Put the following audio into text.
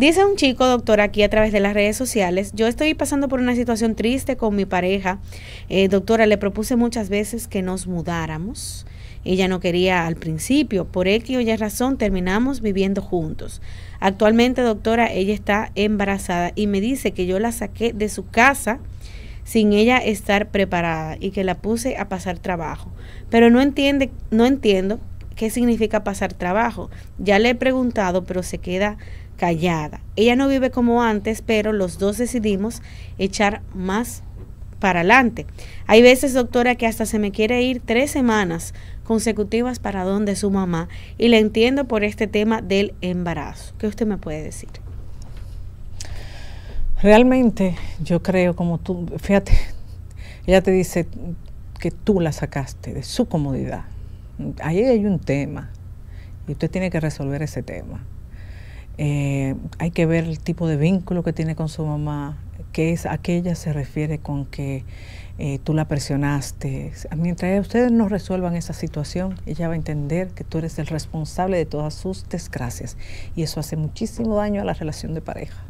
Dice un chico, doctor, aquí a través de las redes sociales, yo estoy pasando por una situación triste con mi pareja. Eh, doctora, le propuse muchas veces que nos mudáramos. Ella no quería al principio, por X o Y razón terminamos viviendo juntos. Actualmente, doctora, ella está embarazada y me dice que yo la saqué de su casa sin ella estar preparada y que la puse a pasar trabajo. Pero no entiende, no entiendo qué significa pasar trabajo. Ya le he preguntado, pero se queda callada. Ella no vive como antes, pero los dos decidimos echar más para adelante. Hay veces, doctora, que hasta se me quiere ir tres semanas consecutivas para donde su mamá y le entiendo por este tema del embarazo. ¿Qué usted me puede decir? Realmente yo creo como tú, fíjate, ella te dice que tú la sacaste de su comodidad. Ahí hay un tema y usted tiene que resolver ese tema. Eh, hay que ver el tipo de vínculo que tiene con su mamá, que es a qué ella se refiere con que eh, tú la presionaste. Mientras ustedes no resuelvan esa situación, ella va a entender que tú eres el responsable de todas sus desgracias y eso hace muchísimo daño a la relación de pareja.